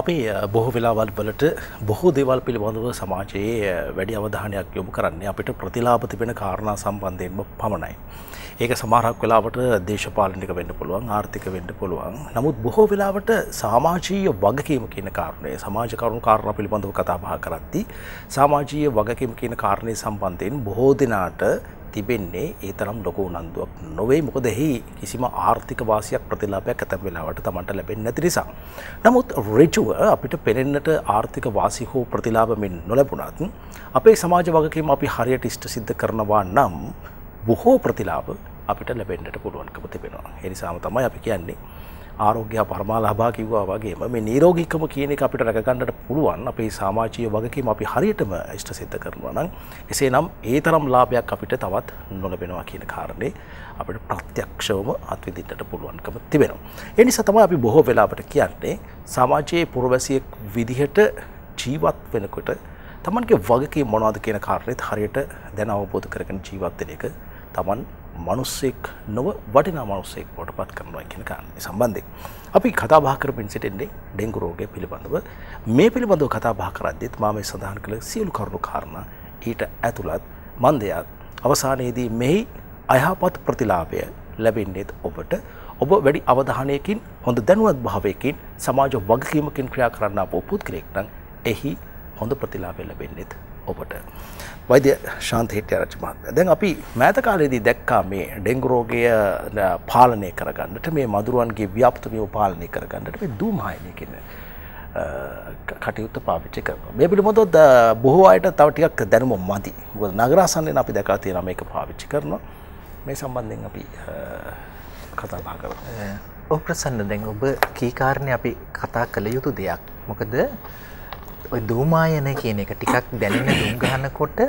අපි බොහෝ වෙලාවල් වලට බොහෝ දේවල් පිළිබඳව සමාජයේ වැඩි අවධානයක් යොමු කරන්නේ අපිට ප්‍රතිලාප තිබෙන කාරණා සම්බන්ධයෙන්ම පමණයි. ඒක සමහරක් වෙලාවට දේශපාලනික වෙන්න පුළුවන් ආර්ථික වෙන්න පුළුවන්. නමුත් බොහෝ වෙලාවට සමාජීය වගකීම කියන කාරණය සමාජ කරුණු කාරණා පිළිබඳව කතා බහ කරද්දී සමාජීය වගකීම කියන කාරණේ සම්බන්ධයෙන් බොහෝ දෙනාට තිබෙන්නේ ඒ තරම් ලොකු උනන්දුවක් නොවේ මොකද එහි කිසිම ආර්ථික වාසියක් ප්‍රතිලාභයක් ඇතැම් වෙලාවට තමන්ට ලැබෙන්නේ නැති නිසා. නමුත් ඍජුව අපිට පෙනෙන්නට ආර්ථික වාසි හෝ ප්‍රතිලාභ මෙන් නොලැබුණත් අපේ සමාජ වගකීම අපි හරියට ඉෂ්ට සිද්ධ කරනවා නම් බොහෝ ප්‍රතිලාභ අපිට ලැබෙන්න්නට පුළුවන්කම තිබෙනවා. එනිසාම තමයි අපි කියන්නේ ආරෝග්‍ය පරමාලාභා කිව්වා වගේම මේ නීරෝගිකම කියන එක අපිට රැකගන්නට පුළුවන් අපේ සමාජීය වගකීම අපි හරියටම ඉෂ්ට සිද්ධ කරනවා නම් එසේ නම් ඒ තරම් ලාභයක් අපිට තවත් නොලබෙනවා කියන කාරණේ අපිට ප්‍රත්‍යක්ෂවම අත්විදින්නට පුළුවන්කම තිබෙනවා. ඒ නිසා තමයි අපි බොහෝ වෙලාවට කියන්නේ සමාජයේ පුරවැසියෙක් විදිහට ජීවත් වෙනකොට තමන්ගේ වගකීම් මොනවද කියන කාරණෙත් හරියට දැන අවබෝධ කරගෙන ජීවත් වෙන එක තමන් මනුස්සෙක් නොව වටිනා මනුස්සෙක් බවට පත් කරනවා කියන කාරණය සම්බන්ධයෙන්. අපි කතා බහ කරමින් සිටින්නේ ඩෙංගු රෝගය පිළිබඳව. මේ පිළිබඳව කතා බහ කරද්දිත් මම මේ සඳහන් කළ සියලු කරුණු කාරණා ඊට ඇතුළත් මන්දයක් අවසානයේදී මෙහි අයහපත් ප්‍රතිලාභය ලැබෙන්නේත් ඔබට ඔබ වැඩි අවධානයකින් හොඳ දැනුවත් භාවයකින් සමාජ වගකීමකින් ක්‍රියා කරන්න අප පුද්ගලයෙක් නම් එහි හොඳ ප්‍රතිලාභය ලැබෙන්නේත් ඔබට. වෛද්‍ය ශාන්ත හිටිය රජ මහත්මයා. දැන් අපි මෑත කාලේදී දැක්කා මේ ඩෙන්ගු රෝගය පාලනය කරගන්නට මේ මදුරුවන්ගේ ව්‍යාප්තමිය පාලනය කරගන්නට මේ දූමායනය කියන කටයුත්ත පාවිච්චි කරනවා. මේ පිළිබඳව බොහෝ අයට තව ටිකක් දැනුම මදි. මොකද නගරාසන්නෙන් අපි දැකලා තියෙනවා මේක පාවිච්චි කරනවා. මේ සම්බන්ධයෙන් අපි කතා බහ කරමු. ඔව් ප්‍රසන්න දැන් ඔබ කී කාරණේ අපි කතා කළ යුතු දෙයක්. මොකද ඔය දූමායන කියන එක ටිකක් දැනෙන දුම් ගහනකොට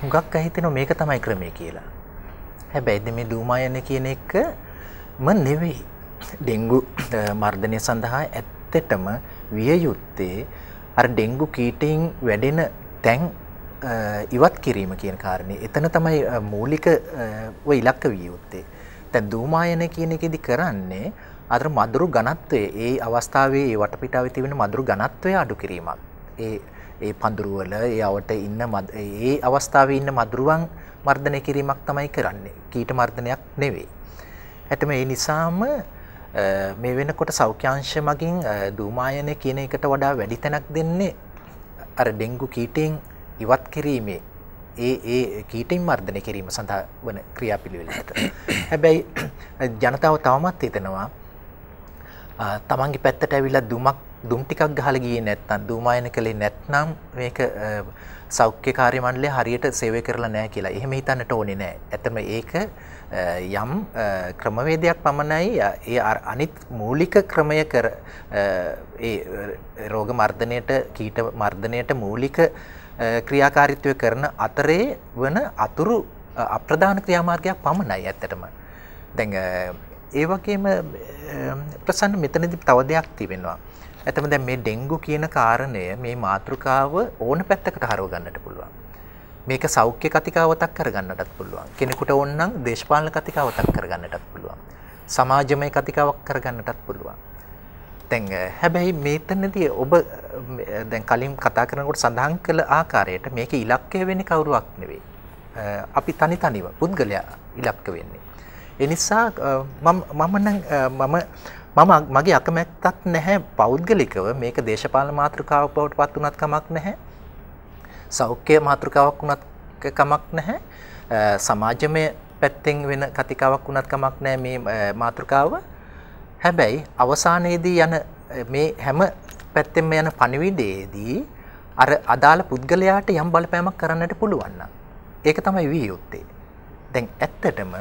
හුඟක් අහිතෙනවා මේක තමයි ක්‍රමය කියලා. හැබැයි මේ දූමායන කියන එක ම නෙවෙයි. ඩෙන්ගු මර්ධනය සඳහා ඇත්තටම විය යුත්තේ අර ඩෙන්ගු කීටයින් වැඩෙන තැන් ඉවත් කිරීම කියන කාරණේ. එතන තමයි මූලික ඔය ඉලක්ක විය යුත්තේ. දැන් දූමායන කියන එකෙදි කරන්නේ අර මදුරු ඝනත්වය ඒ අවස්ථාවේ ඒ වටපිටාවේ තිබෙන මදුරු ඝනත්වය අඩු කිරීමක්. ඒ ඒ පඳුරු වල ඒ අවට ඉන්න ඒ අවස්ථාවේ ඉන්න මදුරුවන් මර්ධනය කිරීමක් තමයි කරන්නේ. කීට මර්ධනයක් නෙවෙයි. ඇතම ඒ නිසාම මේ වෙනකොට සෞඛ්‍යංශ මගින් දූමායනය කියන එකට වඩා වැඩි තැනක් දෙන්නේ අර ඩෙන්ගු කීටෙන් ඉවත් කිරීමේ ඒ ඒ කීටෙන් මර්ධනය කිරීම සඳහා වන ක්‍රියාපිළිවෙලකට. හැබැයි ජනතාව තවමත් හිතනවා තමන්ගේ පැත්තට ඇවිල්ලා දුමක් දුම් ටිකක් ගහලා ගියේ නැත්නම් දුමායන කළේ නැත්නම් මේක සෞඛ්‍ය කාර්ය මණ්ඩලය හරියට සේවය කරලා නැහැ කියලා. එහෙම හිතන්නට ඕනේ නැහැ. ඇත්තම ඒක යම් ක්‍රමවේදයක් පමණයි ඒ අනිත් මූලික ක්‍රමය කර ඒ රෝග මර්ධනයට කීට මර්ධනයට මූලික ක්‍රියාකාරීත්වය කරන අතරේ වන අතුරු අප්‍රධාන ක්‍රියාමාර්ගයක් පමණයි ඇත්තටම. දැන් ඒ වගේම ප්‍රසන්න මෙතනදී තව දෙයක් තිබෙනවා. ඇතම දැන් මේ ඩෙන්ගු කියන කාරණය මේ මාතෘකාව ඕන පැත්තකට හරව ගන්නට පුළුවන්. මේක සෞඛ්‍ය කතිකාවතක් කරගන්නටත් පුළුවන්. කෙනෙකුට ඕනනම් දේශපාලන කතිකාවතක් කරගන්නටත් පුළුවන්. සමාජමය කතිකාවක් කරගන්නටත් පුළුවන්. දැන් හැබැයි මේතනදී ඔබ දැන් කලින් කතා කරනකොට සඳහන් කළ ආකාරයට මේක ඉලක්කය වෙන්නේ කවුරුවක් නෙවෙයි. අපි තනි තනිව පුද්ගලයා ඉලක්ක වෙන්නේ. ඒ නිසා මම මම මම මම මගේ අකමැත්තක් නැහැ පෞද්ගලිකව මේක දේශපාලන මාතෘකාවක් බවට පත් වුණත් කමක් නැහැ. සෞඛ්‍ය මාතෘකාවක් වුණත් කමක් නැහැ. සමාජමය පැත්තෙන් වෙන කතිකාවක් වුණත් කමක් නැහැ මේ මාතෘකාව. හැබැයි අවසානයේදී යන මේ හැම පැත්තෙන්ම යන පණිවිඩයේදී අර අදාළ පුද්ගලයාට යම් බලපෑමක් කරන්නට පුළුවන් නම් ඒක තමයි විය යුත්තේ. දැන් ඇත්තටම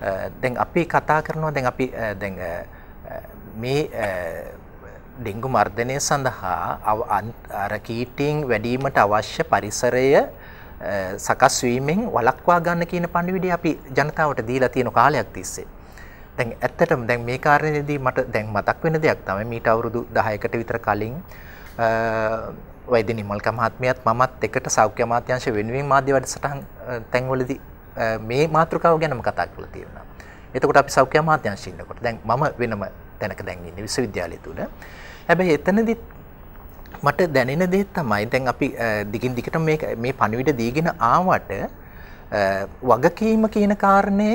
දැන් අපි කතා කරනවා දැන් අපි දැන් මේ ඩෙංගු මර්ධනය සඳහා අර කීටීන් වැඩීමට අවශ්‍ය පරිසරය සකස් වීමෙන් වළක්වා ගන්න කියන පණිවිඩය අපි ජනතාවට දීලා තියෙන කාලයක් තිස්සේ. දැන් ඇත්තටම දැන් මේ කාරණේදී මට දැන් මතක් වෙන දෙයක් තමයි මීට අවුරුදු 10කට විතර කලින් වෛද්‍ය නිමල්ක මහත්මියත් මමත් එකට සෞඛ්‍ය අමාත්‍යාංශ වෙනුවෙන් මාධ්‍ය වැඩසටහන් තැන්වලදී මේ මාතෘකාව ගැනම කතා කරලා තියෙනවා. එතකොට අපි සෞඛ්‍ය අමාත්‍යාංශයේ ඉන්නකොට දැන් මම වෙනම තැනක දැන් ඉන්නේ විශ්වවිද්‍යාලය තුල. හැබැයි එතනදිත් මට දැනෙන දේ තමයි දැන් අපි දිගින් දිගට මේ මේ පණිවිඩ දීගෙන ආවට වගකීම කියන කාරණය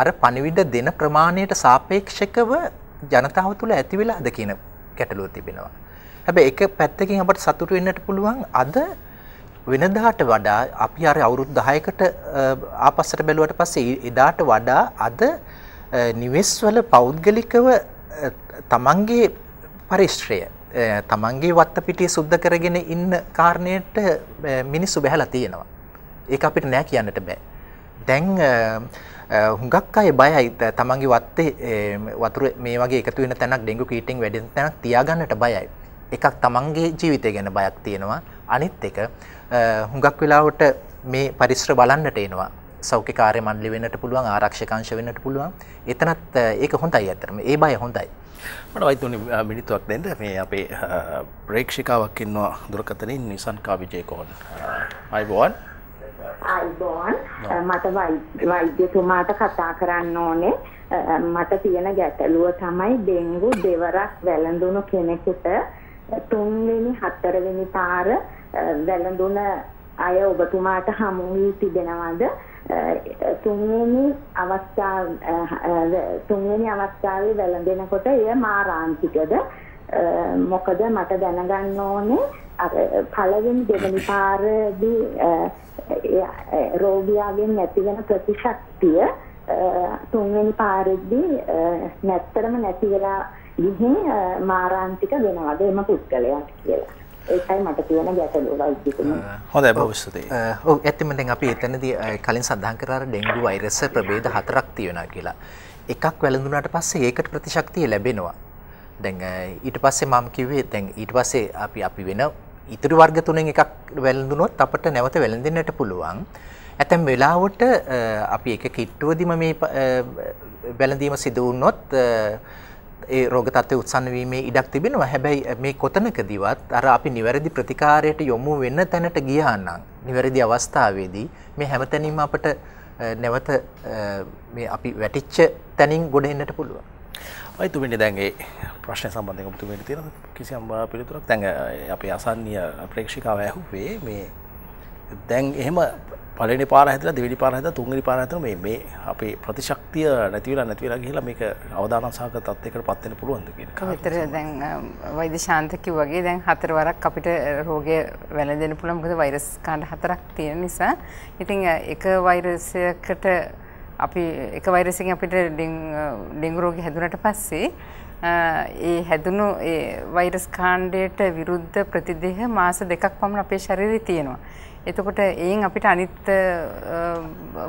අර පණිවිඩ දෙන ප්‍රමාණයට සාපේක්ෂකව ජනතාව තුළ ඇති වෙලාද කියන ගැටලුව තිබෙනවා. හැබැයි එක පැත්තකින් අපට සතුටු වෙන්නට පුළුවන් අද වෙනදාට වඩා අපි අර අවුරුදු 10කට ආපස්සට බැලුවට පස්සේ එදාට වඩා අද නිවෙස්වල පෞද්ගලිකව තමන්ගේ පරිශ්‍රය තමන්ගේ වත්තපිටිය සුද්ධ කරගෙන ඉන්න කාරණයට මිනිස්සු බැහැලා තියෙනවා. ඒක අපිට නෑ කියන්නට බෑ. දැන් හුඟක් අය බයයි තමන්ගේ වත්තේ වතුර මේ වගේ එකතු වෙන තැනක් ඩෙංගු කීටින් වැඩි තැනක් තියාගන්නට බයයි. එකක් තමන්ගේ ජීවිතය ගැන බයක් තියෙනවා. අනිත් එක හුඟක් වෙලාවට මේ පරිසර බලන්නට එනවා. සෞඛ්‍ය කාර්ය මණ්ඩල වෙන්නට පුළුවන් ආරක්ෂක අංශ වෙන්නට පුළුවන්. එතනත් ඒක හොඳයි අතරම. ඒ බය හොඳයි. මට වයිතුනි මිනිත්තුවක් දෙන්න මේ අපේ ප්‍රේක්ෂිකාවක් ඉන්නවා දුරකථනින් නිසන්කා විජයකෝන්. අයිබෝන්. අයිබෝන් මට වෛද්‍යතුමාට කතා කරන්න ඕනේ. මට තියෙන ගැටලුව තමයි ඩෙන්ගු දෙවරක් වැළඳුණු කෙනෙකුට තුන්වෙනි හතරවෙනි පාර වැළඳුන අය ඔබතුමාට හමු වී තිබෙනවද? තුන්වෙනි අවස්ථාව තුන්වෙනි අවස්ථාවේ වැළඳෙනකොට එය මාරාන්තිකද? මොකද මට දැනගන්න ඕනේ අර පළවෙනි දෙවෙනි පාරදී රෝගියාගෙන් නැති වෙන ප්‍රතිශක්තිය තුන්වෙනි පාරෙදී නැත්තරම නැති වෙලා ගිහින් මාරාන්තික වෙනවද? එම පුද්ගලයාට කියලා. ඒකයි මට තියෙන ගැටලුව වෛද්‍යතුමා. හොඳයි බොහොම ස්තුතියි. ඔව් ඇත්තම දැන් අපි එතනදී කලින් සඳහන් කරා ඩෙන්ගු වෛරස් ප්‍රභේද හතරක් තියෙනවා කියලා. එකක් වැළඳුනාට පස්සේ ඒකට ප්‍රතිශක්තිය ලැබෙනවා. දැන් ඊට පස්සේ මම කිව්වේ දැන් ඊට පස්සේ අපි අපි වෙන ඉතුරු වර්ග තුනෙන් එකක් වැළඳුනොත් අපිට නැවත වැළඳෙන්නට පුළුවන්. ඇතැම් වෙලාවට අපි එක කිට්ටුවදිම මේ වැළඳීම සිදු වුණොත් ඒ රෝග තත්ත්වය උත්සන්න වීමේ ඉඩක් තිබෙනවා. හැබැයි මේ කොතනකදීවත් අර අපි නිවැරදි ප්‍රතිකාරයට යොමු වෙන්න තැනට ගියා නම් නිවැරදි අවස්ථාවේදී මේ හැමතැනින්ම අපට නැවත මේ අපි වැටිච්ච තැනින් ගොඩ එන්නට පුළුවන්. ඔයතුමිනි දැන් ඒ ප්‍රශ්න සම්බන්ධයෙන් ඔබතුමිට තියෙන කිසියම් පිළිතුරක් දැන් අපේ අසන්නීය ප්‍රේක්ෂිකාව ඇහුවේ මේ දැන් එහෙම පලනි පාර හැතල දෙවිනි පාර හැත තුන්ගනි පාර ඇතන මේ මේ අපේ ප්‍රතිශක්තිය නැතිවලා නැතිවලා ගිහිලා මේක අවදානසාක තත්යකට පත්වෙන පුළුවන්ද කියන විතර දැන් වෛද්‍ය ශාන්තකි වගේ දැන් හතර වරක් අපිට රෝගය වැළඳෙන්න පුළුවන්. මොකද වෛරස් කාණ්ඩ හතරක් තියෙන නිසා. ඉතින් එක වෛරසයකට අපි එක වෛරසකින් අපිට ඩෙංගු රෝගය හැදුනට පස්සේ ඒ හැදුණු ඒ වෛරස් කාණ්ඩයට විරුද්ධ ප්‍රතිදේහ මාස දෙකක් පමණ අපේ ශරීරයේ තියෙනවා. එතකොට එයින් අපිට අනිත්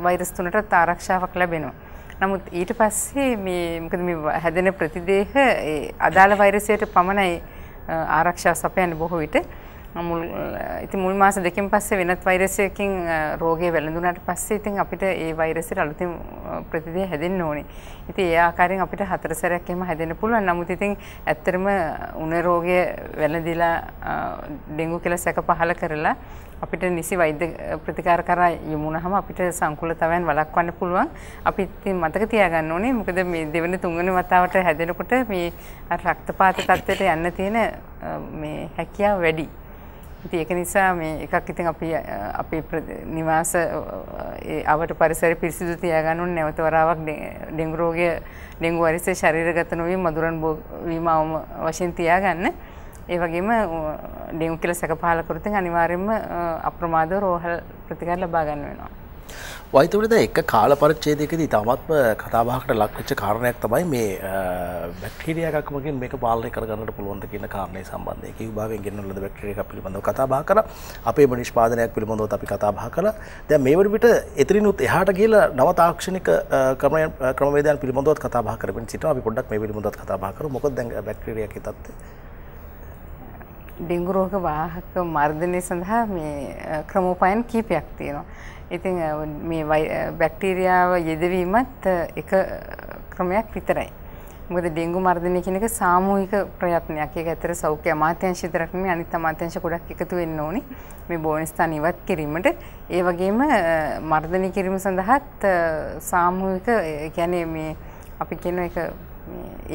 වෛරස් තුනටත් ආරක්ෂාවක් ලැබෙනවා. නමුත් ඊට පස්සේ මේ මොකද මේ හැදෙන ප්‍රතිදේහ ඒ අදාළ වෛරසයට පමණයි ආරක්ෂාව සපයන්නේ බොහෝ විට. මුල් ඉතින් මුල් මාස දෙකකින් පස්සේ වෙනත් වෛරසයකින් රෝගය වැළඳුනාට පස්සේ ඉතින් අපිට ඒ වෛරසයට අලුතින් ප්‍රතිදේහ හැදෙන්න ඕනේ. ඉතින් ඒ ආකාරයෙන් අපිට හතර සැරයක් එහෙම හැදෙන්න පුළුවන්. නමුත් ඉතින් ඇත්තටම උණ රෝගය වැළඳිලා ඩෙන්ගු කියලා සැක පහල කරලා අපිට නිසි වෛද්‍ය ප්‍රතිකාර කරා යමුනහම අපිට සංකුලතාවයන් වළක්වන්න පුළුවන්. අපි ඉතින් මතක තියාගන්න ඕනේ මොකද මේ දෙවෙනි තුන්වෙනි වතාවට හැදෙනකොට මේ රක්තපාත තත්ත්වයට යන්න තියෙන මේ හැකියාව වැඩි. ඉතින් ඒක නිසා මේ එකක් ඉතින් අපි අපේ නිවාස ඒ අවට පරිසරය පිරිසිදු තියාගන්න ඕනේ නැවත වරාවක් ඩෙන්ගු රෝගය ඩෙන්ගු වෛරසය ශරීරගත නොවී මදුරන් වීම වශයෙන් තියාගන්න. ඒ වගේම ඩෙමු කියලා සැක පහල කරොත් අනිවාර්යයෙන්ම අප්‍රමාදව රෝහල් ප්‍රතිකාර ලබා ගන්න වෙනවා. වෛතවලද එක කාල පරිච්ඡේදයකදී තමත්ම කතාබහකට ලක්වෙච්ච කාරණයක් තමයි මේ බැක්ටීරියාවක්මකින් මේක පාලනය කරගන්නට පුළුවන්ද කියන කාරණය සම්බන්ධය කිව්භාවයෙන් ගෙනල්ලද බැක්ටීරියා පිළිබඳව කතා බහ කරා. අපේම නිෂ්පාදනයක් පිළිබඳව අපි කතා බහ කළා. දැන් මේ වන විට එතරිනුත් එහාට ගිහලා නව තාක්ෂණික ක්‍රමවේදයන් පිළිබඳව කතා බහ කරමින් සිටිනවා. අපි පොඩ්ඩක් මේ පිළිබඳව කතා බහ කරමු. මොකද දැන් බැක්ටීරියාගේ තත්ත්වය? ඩෙංගු රෝග වාහක මර්ධනය සඳහා මේ ක්‍රමෝපායන් කීපයක් තියෙනවා. ඉතින් මේ බැක්ටීරියාව යෙදවීමත් එක ක්‍රමයක් විතරයි. මොකද ඩෙංගු මර්ධනය කියන එක සාමූහික ප්‍රයත්නයක්. ඒක ඇත්තට සෞඛ්‍ය අමාත්‍යාංශ විතරක් නෙමෙයි අනිත් අමාත්‍යාංශ ගොඩක් එකතු වෙන්න ඕනේ. මේ බෝන ස්ථාන ඉවත් කිරීමට. ඒ වගේම මර්ධනය කිරීම සඳහාත් සාමූහික කියන්නේ මේ අපි කියන එක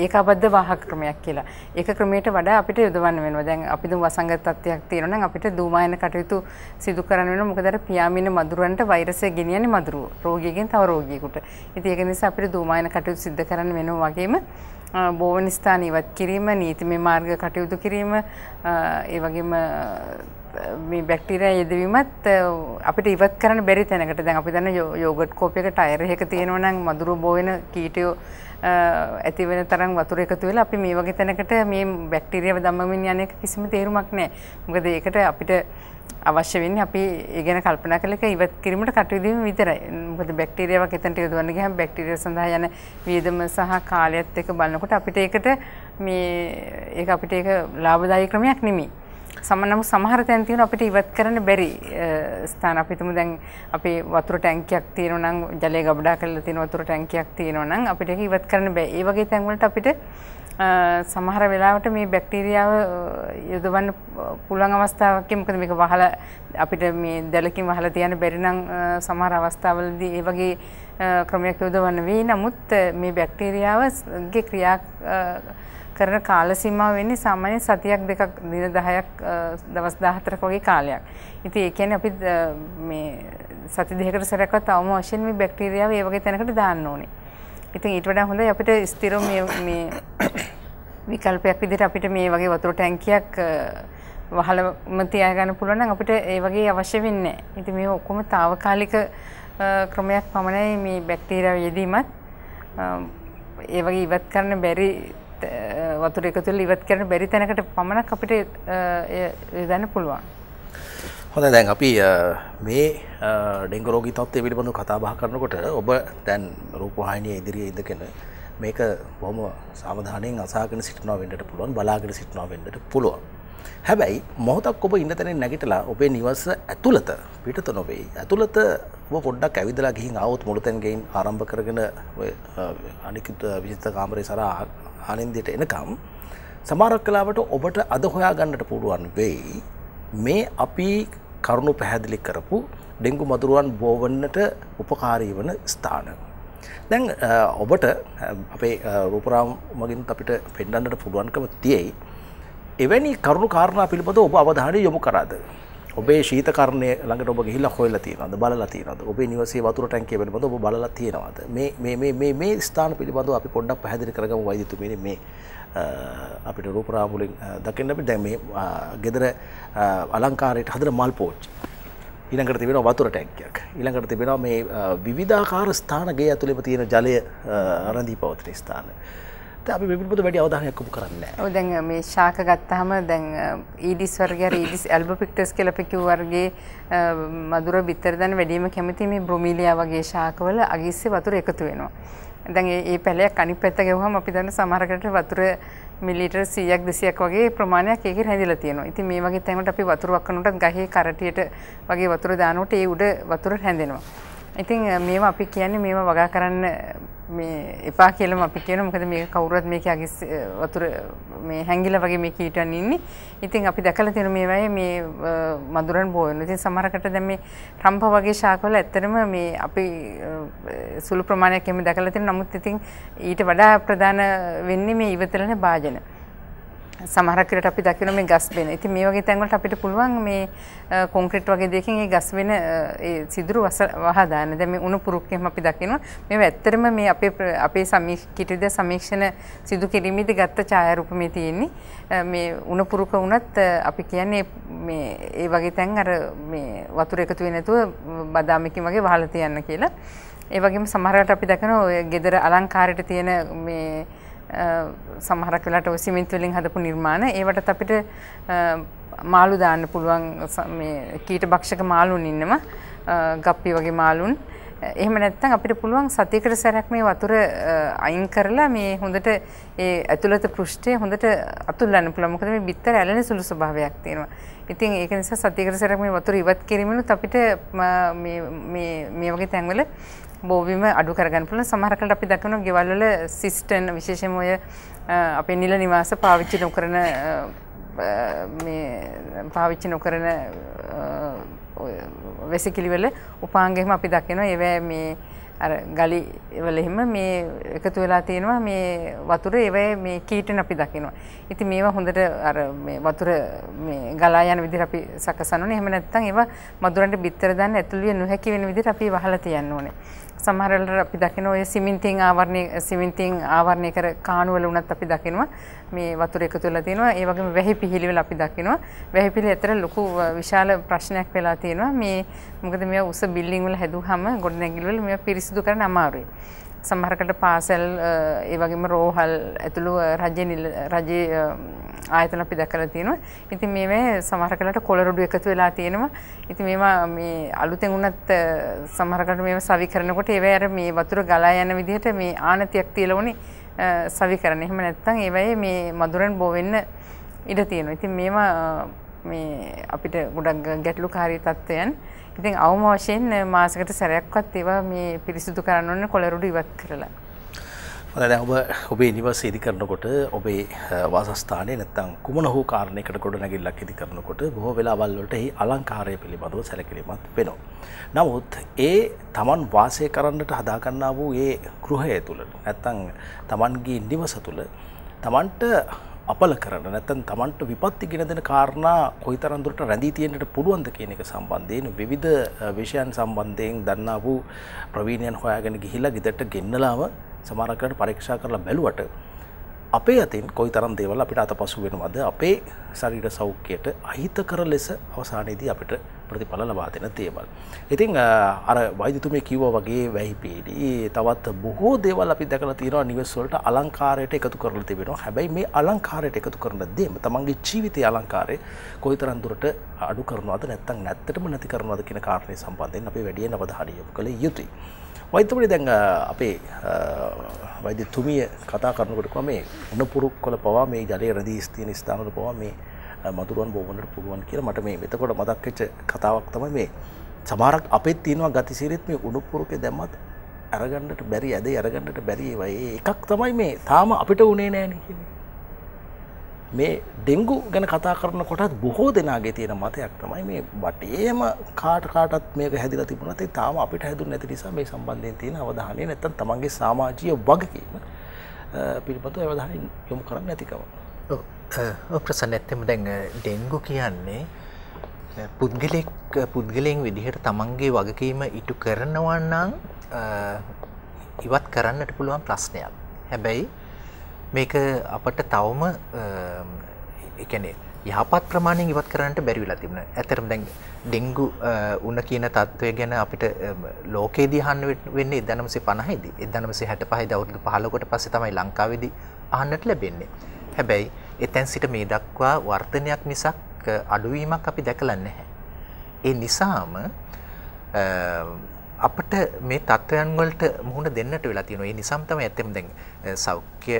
ඒකාබද්ධ වාහක ක්‍රමයක් කියලා. ඒක ක්‍රමයට වඩා අපිට යොදවන්න වෙනවා. දැන් අපි දුම් වසංගත තත්ත්වයක් තියෙනවා නම් අපිට දූමායන කටයුතු සිදු කරන්න වෙනවා. මොකද අර පියාඹින මදුරන්ට වෛරසය ගෙනියන්නේ මදුරුව. රෝගියෙක්ගෙන් තව රෝගියෙකුට. ඉතින් ඒක නිසා අපිට දූමායන කටයුතු සිදු කරන්න වෙනවා වගේම බෝවන ස්ථාන ඉවත් කිරීම, නීතිමය මාර්ග කටයුතු කිරීම, ඒ වගේම මේ බැක්ටීරියා යෙදවීමත් අපිට ඉවත් කරන්න බැරි තැනකට දැන් අපි දන්න යෝගට් කෝප් එක ටයර් එකක තියෙනවා නම් මදුරු බෝ වෙන කීටයෝ ඇති වෙන තරම් වතුර එකතු වෙලා අපි මේ වගේ තැනකට මේ බැක්ටීරියාව දමමින් යන එක කිසිම තේරුමක් නැහැ. මොකද ඒකට අපිට අවශ්‍ය වෙන්නේ අපි ඒ ගැන කල්පනා කළ එක ඉවත් කිරීමට කටයුතු විතරයි. මොකද බැක්ටීරියාවක් එතනට යොදවන්න ගියාම බැක්ටීරියා සඳහා යන වියදම සහ කාලයත් එක්ක බලනකොට අපිට ඒකට මේ ඒක අපිට ඒක ලාභදායී ක්‍රමයක් නෙමෙයි. සමනම සමහර තැන් තියෙන අපිට ඉවත් කරන්න බැරි ස්ථාන අපි තුමු දැන් අපේ වතුර ටැංකියක් තියෙනවා නම් ජලය ගබඩා කරලා තියෙන වතුර ටැංකියක් තියෙනවා නම් අපිට ඒක ඉවත් කරන්න බෑ. ඒ වගේ තැන් වලට අපිට සමහර වෙලාවට මේ බැක්ටීරියාව යොදවන්න පුළුවන් අවස්ථාවක් මොකද මේක වහලා අපිට මේ දැලකින් වහලා තියන්න බැරි නම් සමහර අවස්ථාවලදී ඒ වගේ ක්‍රමයක් යොදවන්න වෙයි. නමුත් මේ බැක්ටීරියාවගේ ක්‍රියා කරන කාල සීමාව වෙන්නේ සාමාන්‍යයෙන් සතියක් දෙකක් දින 10ක් දවස් 14ක වගේ කාලයක්. ඉතින් ඒ කියන්නේ අපි මේ සති දෙකකට සැරයක්වත් අවම වශයෙන් මේ බැක්ටීරියාව ඒ වගේ තැනකට දාන්න ඕනේ. ඉතින් ඊට වඩා හොඳයි අපිට ස්ථිර මේ මේ විකල්පයක් විදිහට අපිට මේ වගේ වතුර ටැංකියක් වහලම තියාගන්න පුළුවන් නම් අපිට ඒ වගේ අවශ්‍ය වෙන්නේ නැහැ. ඉතින් මේ ඔක්කොම తాවකාලික ක්‍රමයක් පමණයි මේ බැක්ටීරියාව යෙදීමත් ඒ වගේ ඉවත් කරන්න බැරි වතුර එකතු වෙලා ඉවත් කරන්න බැරි තැනකට පමණක් අපිට යොදන්න පුළුවන්. හොඳ දැන් අපි මේ ඩෙංගු රෝගී තත්ත්වය පිළිබඳව කතා බහ කරනකොට ඔබ දැන් රූපවාහිනිය ඉදිරියේ ඉඳගෙන මේක බොහොම සාවධානයෙන් අසාගෙන සිටිනවා වෙන්නට පුළුවන් බලාගෙන සිටිනවා වෙන්නට පුළුවන්. හැබැයි මොහොතක් ඔබ ඉන්න තැනින් නැගිටලා ඔබේ නිවස ඇතුළත පිටත නොවේ. ඇතුළත ඔබ පොඩ්ඩක් ඇවිදලා ගිහින් ආවොත් මුළුතැන් ගෙයින් ආරම්භ කරගෙන අනිකුත් විජිත කාමරේ සරහා ආනන්දයට එනකම් සමහරක් කලාවට ඔබට අද හොයා ගන්නට පුළුවන් වෙයි මේ අපි කරුණු පැහැදිලි කරපු ඩෙංගු මදුරුවන් බෝවන්නට උපකාරී වන ස්ථාන. දැන් ඔබට අපේ රූපරාම් මගින් අපිට පෙන්ඩන්නට පුළුවන්කම තියෙයි. එවැනි කරුණු කාරණා පිළිබඳ ඔබ අවධානය යොමු කරාද. ඔබේ ශීත කරණය ළඟට ඔබ ගිහිල්ලා හොයලා තියෙනවද? බලලා තියෙනවද? ඔබේ නිවසේ වතුර ටැංකිය පිළිබඳව ඔබ බලලා තියෙනවද? මේ මේ මේ මේ මේ ස්ථාන පිළිබඳව අපි පොඩ්ඩක් පැහැදිලි කරගමු වෛද්‍යතුමනි. මේ අපිට රූපරාමුලින් දකින්න අපි දැන් මේ ගෙදර අලංකාරයට හදන මල් පෝච්චි. ඊළඟට තිබෙනවා වතුර ටැංකියක්. ඊළඟට තිබෙනවා මේ විවිධාකාර ස්ථානගේ ඇතුළෙම තියෙන ජලය රැඳී පවතින ස්ථාන. අපි පිපුද වැඩි අවධානයක් යොමු කරන්න. ඔව් දැන් මේ ශාක ගත්තාම දැන් ඊඩිස් වර්ගය ඊඩිස් ඇල්බෝපික්ටස් කියලා අපි කිව්ව වර්ගයේ මధుර බිත්තර දැන් වැඩිම කැමති මේ බ්‍රොමීලියා වගේ ශාකවල අගිස්සේ වතුර එකතු වෙනවා. දැන් ඒ පැලයක් අනිත් පැත්ත ගෙවුවම අපි දන්න සමහරකට වතුර මිලිටර් 100ක් 200ක් වගේ ප්‍රමාණයක් ඒකේ රැඳිලා තියෙනවා. ඉතින් මේ වගේ තැනකට අපි වතුර වක්කනකොටත් ගහේ කරටියට වගේ වතුර දානකොට ඒ උඩ වතුර රැඳෙනවා. ඉතින් මේවා අපි කියන්නේ මේවා වගා කරන්න මේ එපා කියලම අපි කියන මොකද මේක කවුරුවත් මේක අගිස් වතුර මේ හැංගිලා වගේ මේ කීටන් ඉන්නේ. ඉතින් අපි දැකලා තියෙන මේවායේ මේ මදුරන් බෝ වෙනවා. ඉතින් සමහරකට දැන් මේ රම්ප වගේ ශාකවල ඇත්තටම මේ අපි සුළු ප්‍රමාණයක් එමෙ දැකලා තියෙන නමුත් ඉතින් ඊට වඩා ප්‍රධාන වෙන්නේ මේ ඉවතලන භාජන. සමහරක් විට අපි දකින මේ ගස් වෙන. ඉතින් මේ වගේ තැන්වලට අපිට පුළුවන් මේ කොන්ක්‍රීට් වගේ දෙයකින් ඒ ගස් වෙන ඒ සිදුරු වහ දාන්න. දැන් මේ උණු පුරුක්කෙම අපි දකිනවා. මේව ඇත්තටම මේ අපේ අපේ සමීක්ෂිතද සමීක්ෂණ සිදු කිරීමේදී ගත්ත ඡායාරූප මේ තියෙන්නේ. මේ උණු පුරුක වුණත් අපි කියන්නේ මේ ඒ වගේ තැන් අර මේ වතුර එකතු වෙන්නේ නැතුව බදාමකින් වගේ වහලා තියන්න කියලා. ඒ වගේම සමහරකට අපි දකිනවා ඔය ගෙදර අලංකාරයට තියෙන මේ සමහරක් වෙලාට ඔය සිමෙන්ති වලින් හදපු නිර්මාණ ඒවටත් අපිට මාළු දාන්න පුළුවන් මේ කීට භක්ෂක මාළුන් ඉන්නවා ගප්පි වගේ මාළුන් එහෙම නැත්නම් අපිට පුළුවන් සතියකට සැරයක් මේ වතුර අයින් කරලා මේ හොඳට ඒ ඇතුළත පෘෂ්ඨය හොඳට අතුල්ලන්න පුළුවන්. මොකද මේ බිත්තර ඇලෙන සුළු ස්වභාවයක් තියෙනවා. ඉතින් ඒක නිසා සතියකට සැරයක් මේ වතුර ඉවත් කිරීමෙනුත් අපිට මේ මේ මේ වගේ තැන්වල බෝවිම අඩු කරගන්න පුළුවන් සමහරකට අපි දකිනවා ගෙවල් වල සිස්ටන් විශේෂයෙන්ම ඔය අපේ නිල නිවාස පාවිච්චි නොකරන මේ පාවිච්චි නොකරන වෙසිකිලි වල උපාංගෙම අපි දකිනවා ඒවැ මේ අර ගලි වල එහෙම මේ එකතු වෙලා තියෙනවා මේ වතුර ඒවයේ මේ කීටන අපි දකිනවා. ඉතින් මේවා හොඳට අර මේ වතුර මේ ගලා යන විදිහට අපි සකසන්න ඕනේ. එහෙම නැත්නම් ඒවා මදුරන්ට බිත්තර දාන්න ඇතුළු වෙන නොහැකි වෙන විදිහට අපි වහලා තියන්න ඕනේ. සමහර වෙලාවට අපි දකින ඔය සිමෙන්තියෙන් ආවරණය සිමෙන්තියෙන් ආවරණය කර කාණු වල උනත් අපි දකිනවා. මේ වතුර එකතු වෙලා තියෙනවා. ඒ වගේම වැහි පිහිලි වල අපි දකිනවා. වැහි පිහිලි ඇතර ලොකු විශාල ප්‍රශ්නයක් වෙලා තියෙනවා. මේ මොකද මේවා උස බිල්ඩින් වල හැදුවහම ගොඩනැගිලි වල මේවා පිරිසිදු කරන්න අමාරුයි. සමහරකට පාසල් ඒ වගේම රෝහල් ඇතුළු රජ රජයේ ආයතන අපි දැකලා තියෙනවා. ඉතින් මේවේ සමහර කලට කොළරොඩු එකතු වෙලා තියෙනවා. ඉතින් මේවා මේ අලුතෙන් උනත් සමහරකට මේවා සවි කරනකොට ඒවැ අර මේ වතුර ගලා යන විදිහට මේ ආනතියක් තියලා උනේ සවි කරන්න. එහෙම නැත්නම් ඒවැයේ මේ මදුරෙන් බෝ වෙන්න ඉඩ තියෙනවා. ඉතින් මේවා මේ අපිට ගොඩක් ගැටලුකාරී තත්ත්වයන් ඉතින් අවම වශයෙන් මාසකට සැරයක්වත් ඒවා මේ පිරිසිදු කරන්න ඕනේ කොළරුඩු ඉවත් කරලා. හොඳයි දැන් ඔබ ඔබේ නිවස ඉදි කරනකොට ඔබේ වාසස්ථානයේ නැත්නම් කුමන හෝ කාරණයකට ගොඩනැගිල්ලක් ඉදි කරනකොට බොහෝ වෙලාවල් වලට එහි අලංකාරය පිළිබඳව සැලකිලිමත් වෙනවා. නමුත් ඒ Taman වාසය කරන්නට හදාගන්නා වූ ඒ ගෘහය තුල නැත්නම් Tamanගේ නිවස තුල Tamanට අපල කරන නැත්තන් තමන්ට විපත්ති ගෙන දෙන කාරණා කොයිතරන්දුරට රැඳී තියෙන්ට පුළුවන්ද කියන එක සම්බන්ධයෙන් විවිධ විෂයන් සම්බන්ධයෙන් දන්නා වූ ප්‍රවීණයන් හොයාගෙන ගිහිලා ගෙදරට ගෙන්නලාව සමහරකට පරීක්ෂා කරලා බැලුවට අපේ අතින් කොයි තරම් දේවල් අපිට අතපසු වෙනවද? අපේ ශරීර සෞඛ්‍යයට අහිතකර ලෙස අවසානයේදී අපිට ප්‍රතිඵල ලබා දෙන දේවල්. ඉතින් අර වෛද්‍යතුමේ කිව්වා වගේ වැහිපීඩි තවත් බොහෝ දේවල් අපි දැකලා තියෙනවා නිවෙස් වලට අලංකාරයට එකතු කරලා තිබෙනවා. හැබැයි මේ අලංකාරයට එකතු කරන දේම තමන්ගේ ජීවිතයේ අලංකාරය කොයිතරම් දුරට අඩු කරනවද නැත්නම් නැත්තටම නැති කරනවද කියන කාරණේ සම්බන්ධයෙන් අපි වැඩියෙන් අවධානය යොමු කළ යුතුයි. වෛද්‍යවරි දැන් අපේ වෛද්‍යතුමිය කතා කරනකොට මේ උණපුරු කොළ පවා මේ ජලය රැඳී ස්ථීන ස්ථානවල පවා මේ මදුරුවන් බෝවන්නට පුළුවන් කියලා මට මේ මෙතකොට මතක් වෙච්ච කතාවක් තමයි මේ. සමහරක් අපෙත් තියෙනවා ගතිසිරිත් මේ උණුපුරුකේ දැම්මත් අරගන්නට බැරි ඇදේ අරගන්නට බැරි ඒවා. ඒ එකක් තමයි මේ. තාම අපිට උනේ නෑනේ කියන්නේ. මේ ඩෙංගු ගැන කතා කරන කොටත් බොහෝ දෙනාගේ තියෙන මතයක් තමයි මේ වටේම කාට කාටත් මේක හැදිලා තිබුණත් ඒ තාම අපිට හැදුන්නේ නැති නිසා මේ සම්බන්ධයෙන් තියෙන අවධානය නැත්තම් තමන්ගේ සමාජීය වගකීම පිළිබඳව අවධානය යොමු කරන්නේ නැතිකම. ඔව්. ප්‍රසන්න ඇත්තම දැන් ඩෙංගු කියන්නේ පුද්ගලෙක් පුද්ගලයන් විදිහට තමන්ගේ වගකීම ඉටු කරනවා නම් ඉවත් කරන්නට පුළුවන් ප්‍රශ්නයක්. හැබැයි මේක අපට තවම එකනේ යහපත් ප්‍රමාණයෙන් ඉවත් කරන්නට බැරි වෙලා තිබුණා. ඇත්තටම දැන් ඩෙන්ගු උණ කියන තත්ත්වය ගැන අපිට ලෝකේදී අහන්න වෙන්නේ 1950 දී. 1965 දී අවුරුදු 15කට පස්සේ තමයි ලංකාවේදී අහන්නට ලැබෙන්නේ. හැබැයි එතෙන් සිට මේ දක්වා වර්ධනයක් මිසක් අඩුවීමක් අපි දැකලා නැහැ. ඒ නිසාම අපට මේ තත්ත්වයන් වලට මුහුණ දෙන්නට වෙලා තියෙනවා. ඒ නිසාම තමයි ඇත්තම දැන් සෞඛ්‍ය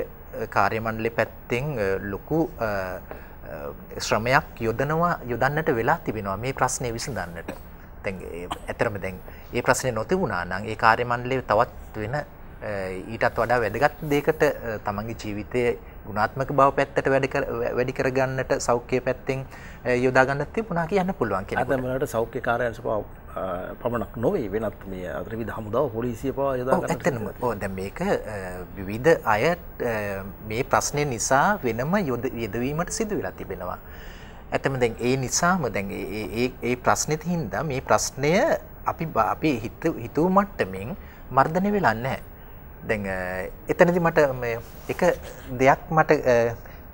කාර්ය මණ්ඩලය පැත්තෙන් ලොකු ශ්‍රමයක් යොදනවා යොදන්නට වෙලා තිබෙනවා මේ ප්‍රශ්නේ විසඳන්නට. දැන් ඇතරම දැන් ඒ ප්‍රශ්නේ නොතිබුණා නම් ඒ කාර්ය මණ්ඩලය තවත් වෙන ඊටත් වඩා වැදගත් දෙයකට තමන්ගේ ජීවිතයේ ගුණාත්මක බව පැත්තට වැඩි කරගන්නට සෞඛ්‍ය පැත්තෙන් යොදා ගන්නත් තිබුණා කියන්න පුළුවන් කියලා. අද මලට සෞඛ්‍ය කාර්යයන් සභාව පමණක් නොවේ වෙනත් මේ අත්‍රවිධ හමුදාව පොලිසිය පවා යොදා ගන්න. ඇත්තටම ඔව් දැන් මේක විවිධ අය මේ ප්‍රශ්නය නිසා වෙනම යෙදවීමට සිදු වෙලා තිබෙනවා. ඇත්තම දැන් ඒ නිසාම දැන් ඒ ඒ ප්‍රශ්නෙත් හින්දා මේ ප්‍රශ්නය අපි අපි හිතුව මට්ටමින් මර්ධනය වෙලා නැහැ. දැන් එතනදි මට එක දෙයක් මට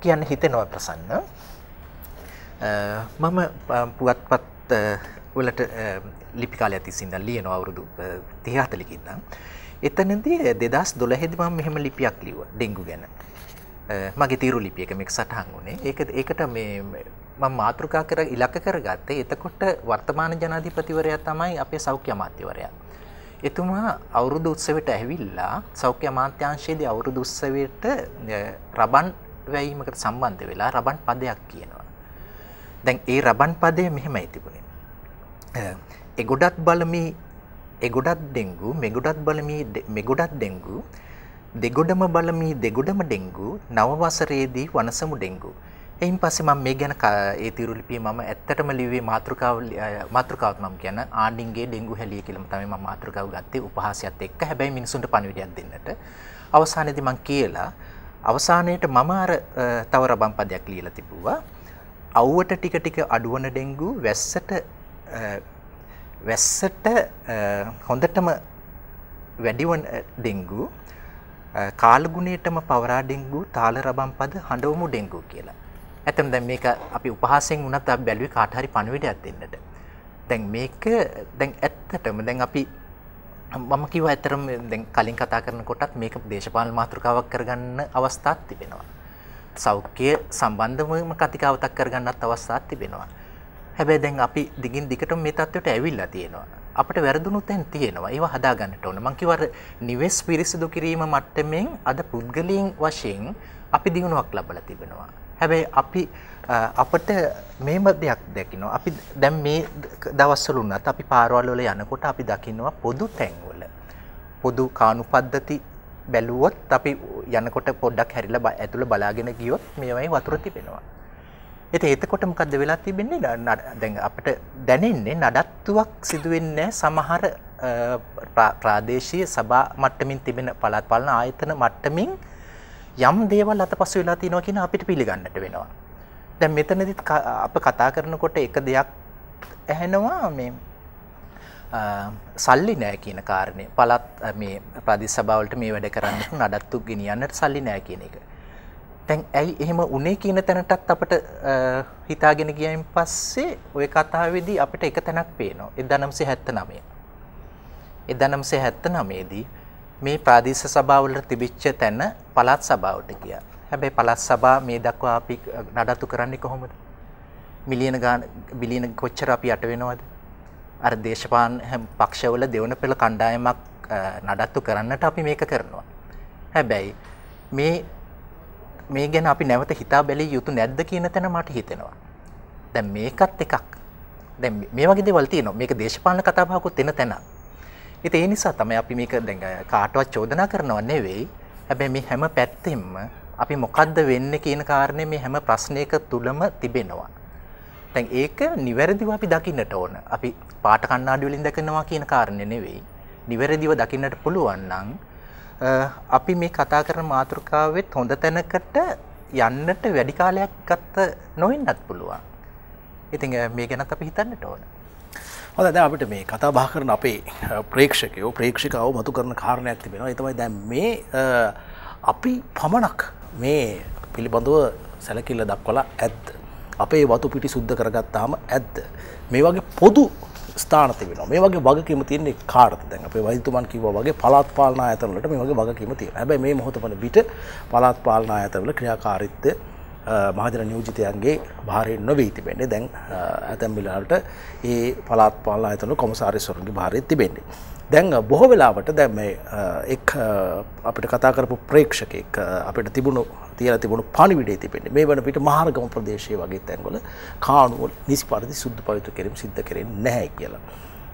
කියන්න හිතෙනවා ප්‍රසන්න. මම පුවත්පත් වලට ලිපි කාලයක් තිස්සේ ඉඳන් ලියනවා අවුරුදු 30 40 ඉඳන්. එතනදී 2012 දී මම මෙහෙම ලිපියක් ලිව්වා ඩෙන්ගු ගැන. මගේ තීරු ලිපි එක මේක සටහන් වුණේ. ඒක ඒකට මේ මම මාතෘකා කර ඉලක්ක කරගත්තේ. එතකොට වර්තමාන ජනාධිපතිවරයා තමයි අපේ සෞඛ්‍ය අමාත්‍යවරයා. එතුමා අවුරුදු උත්සවයට ඇවිල්ලා සෞඛ්‍ය අමාත්‍යාංශයේදී අවුරුදු උත්සවයට රබන් වැයීමකට සම්බන්ධ වෙලා රබන් පදයක් කියනවා. දැන් ඒ රබන් පදය මෙහෙමයි තිබුණේ. එගොඩත් බලමි එගොඩත් ඩෙංගු මෙගොඩත් බලමි මෙගොඩත් ඩෙංගු දෙගොඩම බලමි දෙගොඩම ඩෙංගු නව වසරේදී වනසමු ඩෙංගු එයින් පස්සේ මම මේ ගැන ඒ තිරුලිපිය මම ඇත්තටම ලිව්වේ මාතෘකාව මාතෘකාවත් මම කියන ආණ්ඩින්ගේ ඩෙන්ගු හැලිය කියලා තමයි මම මාතෘකාව ගත්තේ. උපහාසයත් එක්ක. හැබැයි මිනිසුන්ට පණිවිඩයක් දෙන්නට. අවසානයේදී මම කියලා අවසානයේට මම අර තව රබන් පදයක් ලියලා තිබුවා. අවුවට ටික ටික අඩුවන ඩෙන්ගු වැස්සට වැස්සට හොඳටම වැඩිවන ඩෙන්ගු කාලගුණයටම පවරා ඩෙන්ගු තාල රබන් පද හඬවමු ඩෙන්ගු කියලා. ඇතම් දැන් මේක අපි උපහාසයෙන් වුණත් අපි බැලුවේ කාට හරි පණිවිඩයක් දෙන්නට. දැන් මේක දැන් ඇත්තටම දැන් අපි මම කිව්වා ඇත්තටම දැන් කලින් කතා කරනකොටත් මේක දේශපාලන මාතෘකාවක් කරගන්න අවස්ථාවක් තිබෙනවා. සෞඛ්‍ය සම්බන්ධවම කතිකාවතක් කරගන්නත් අවස්ථාවක් තිබෙනවා. හැබැයි දැන් අපි දිගින් දිගටම මේ තත්ත්වයට ඇවිල්ලා තියෙනවා. අපිට වැරදුණු තැන් තියෙනවා. ඒවා හදා ගන්නට ඕන. මම කිව්වා නිවෙස් පිරිසිදු කිරීම මට්ටමින් අද පුද්ගලයන් වශයෙන් අපි දිනුවක් ලබලා තිබෙනවා. හැබැයි අපි අපට මේම දෙයක් දැකිනවා. අපි දැන් මේ දවස්වල උනත් අපි පාරවල් වල යනකොට අපි දකිනවා පොදු තැන්වල පොදු කානු පද්ධති බැලුවොත් අපි යනකොට පොඩ්ඩක් හැරිලා ඇතුළ බලාගෙන ගියොත් මේවයි වතුර තිබෙනවා. ඉතින් එතකොට මොකද්ද වෙලා තිබෙන්නේ? දැන් අපිට දැනෙන්නේ නඩත්තුවක් සිදු වෙන්නේ සමහර ප්‍රාදේශීය සභා මට්ටමින් තිබෙන පළාත් පාලන ආයතන මට්ටමින් යම් දේවල් අතපසු වෙලා තියෙනවා කියන අපිට පිළිගන්නට වෙනවා. දැන් මෙතනදිත් අප කතා කරනකොට එක දෙයක් ඇහෙනවා මේ සල්ලි නෑ කියන කාරණේ. පළාත් මේ ප්‍රාදේශ සභාවලට මේ වැඩ කරන්නට නඩත්තු ගෙනියන්නට සල්ලි නෑ කියන එක. දැන් ඇයි එහෙම උනේ කියන තැනටත් අපිට හිතාගෙන ගියයින් පස්සේ ওই කතාවේදී අපිට එක තැනක් පේනවා 1979 1979 දී මේ ප්‍රාදේශ සභාවල තිබිච්ච තැන පළාත් සභාවට ගියා. හැබැයි පළාත් සභා මේ දක්වා අපි නඩත්තු කරන්නේ කොහොමද? මිලියන ගාන බිලියන කොච්චර අපි යට වෙනවද? අර දේශපාලන පක්ෂවල දෙවන පෙළ කණ්ඩායමක් නඩත්තු කරන්නට අපි මේක කරනවා. හැබැයි මේ මේ ගැන අපි නැවත හිතා බැලිය යුතු නැද්ද කියන තැන මට හිතෙනවා. දැන් මේකත් එකක්. දැන් මේ වගේ දේවල් තියෙනවා. මේක දේශපාලන කතාබහකුත් එන තැන. ඉතින් ඒ නිසා තමයි අපි මේක දැන් කාටවත් චෝදනා කරනව නෙවෙයි. හැබැයි මේ හැම පැත්තෙම අපි මොකද්ද වෙන්නේ කියන කාරණේ මේ හැම ප්‍රශ්නයක තුලම තිබෙනවා. දැන් ඒක නිවැරදිව අපි දකින්නට ඕන. අපි පාට කණ්ණාඩි වලින් දකිනවා කියන කාරණේ නෙවෙයි. නිවැරදිව දකින්නට පුළුවන් නම් අපි මේ කතා කරන මාතෘකාවෙත් හොඳ තැනකට යන්නට වැඩි කාලයක් ගත්ත නොවෙන්නත් පුළුවන්. ඉතින් මේ ගැනත් අපි හිතන්නට ඕන. හොඳ දැන් අපිට මේ කතා බහ කරන අපේ ප්‍රේක්ෂකයෝ ප්‍රේක්ෂිකාව මතු කරන කාරණයක් තිබෙනවා. ඒ තමයි දැන් මේ අපි පමණක් මේ පිළිබඳව සැලකිල්ල දක්වලා ඇත්ද. අපේ වතු පිටි සුද්ධ කරගත්තාම ඇද්ද. මේ වගේ පොදු ස්ථාන තිබෙනවා මේ වගේ වගකීම තියෙන්නේ කාටද දැන් අපේ වෛද්‍යතුමන් කිව්වා වගේ පළාත් පාලන ආයතන වලට මේ වගේ වගකීම තියෙනවා හැබැයි මේ මොහොත වන විට පළාත් පාලන ආයතන වල ක්‍රියාකාරීත්වය මහජන නියෝජිතයන්ගේ භාරයෙන් නොවී තිබෙන්නේ. දැන් ඇතැම් වෙලාවට ඒ පළාත් පාලන ආයතන කොමසාරිස්වරුන්ගේ භාරයෙන් තිබෙන්නේ. දැන් බොහෝ වෙලාවට දැන් මේ එක් අපිට කතා කරපු ප්‍රේක්ෂකෙක් අපිට තිබුණු තියලා තිබුණු පණිවිඩය තිබෙන්නේ. මේ වන පිට මහරගම ප්‍රදේශයේ වගේ තැන්වල කානුව නිසි පරිදි සුද්ධ පවිත්‍ර කිරීම සිද්ධ කරන්නේ නැහැ කියලා.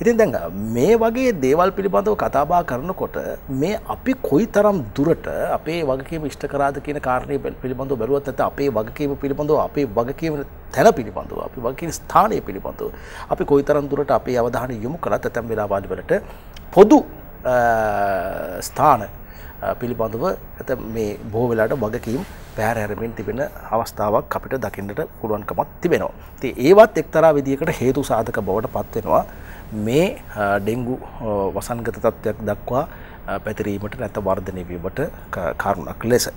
ඉතින් දැන් මේ වගේ දේවල් පිළිබඳව කතාබහ කරනකොට මේ අපි කොයිතරම් දුරට අපේ වගකීම ඉෂ්ට කරාද කියන කාරණේ පිළිබඳව බැලුවත් නැත්නම් අපේ වගකීම පිළිබඳව අපේ වගකීම තැන පිළිබඳව අපි වගකීම් ස්ථානය පිළිබඳව අපි කොයිතරම් දුරට අපේ අවධානය යොමු කළත් ඇතැම් වෙලාවල් වලට පොදු ස්ථාන පිළිබඳව ඇත මේ බොහෝ වෙලාට වගකීම් පැහැරහැරමින් තිබෙන අවස්ථාවක් අපිට දකින්නට පුළුවන්කමක් තිබෙනවා. ඉතින් ඒවත් එක්තරා විදිහකට හේතු සාධක බවට පත් මේ ඩෙන්ගු වසංගත තත්ත්වයක් දක්වා පැතිරීමට නැත වර්ධනය වීමට කරුණක් ලෙස.